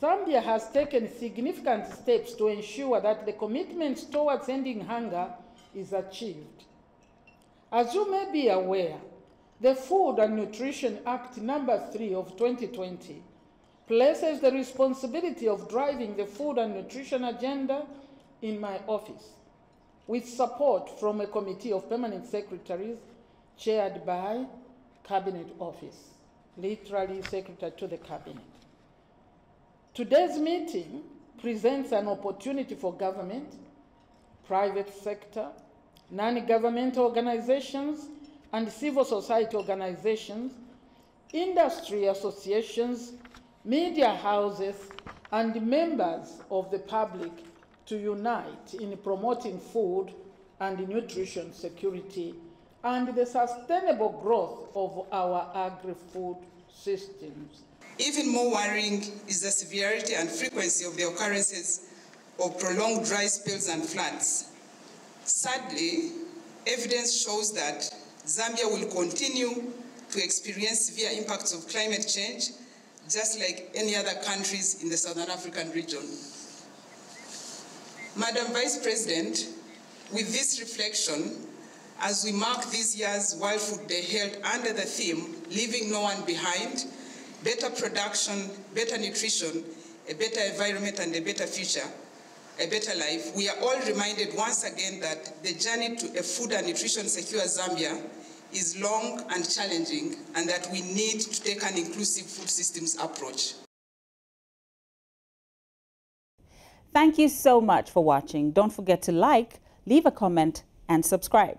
Zambia has taken significant steps to ensure that the commitment towards ending hunger is achieved. As you may be aware, the Food and Nutrition Act number 3 of 2020 places the responsibility of driving the food and nutrition agenda in my office, with support from a committee of permanent secretaries chaired by Cabinet Office, literally secretary to the Cabinet. Today's meeting presents an opportunity for government, private sector, non-governmental organizations, and civil society organizations, industry associations, media houses, and members of the public to unite in promoting food and nutrition security and the sustainable growth of our agri-food systems. Even more worrying is the severity and frequency of the occurrences of prolonged dry spells and floods. Sadly, evidence shows that Zambia will continue to experience severe impacts of climate change, just like any other countries in the Southern African region. Madam Vice President, with this reflection, as we mark this year's World Food Day held under the theme, Leaving No One Behind, better production, better nutrition, a better environment and a better future, a better life, we are all reminded once again that the journey to a food and nutrition secure Zambia is long and challenging and that we need to take an inclusive food systems approach. Thank you so much for watching. Don't forget to like, leave a comment, and subscribe.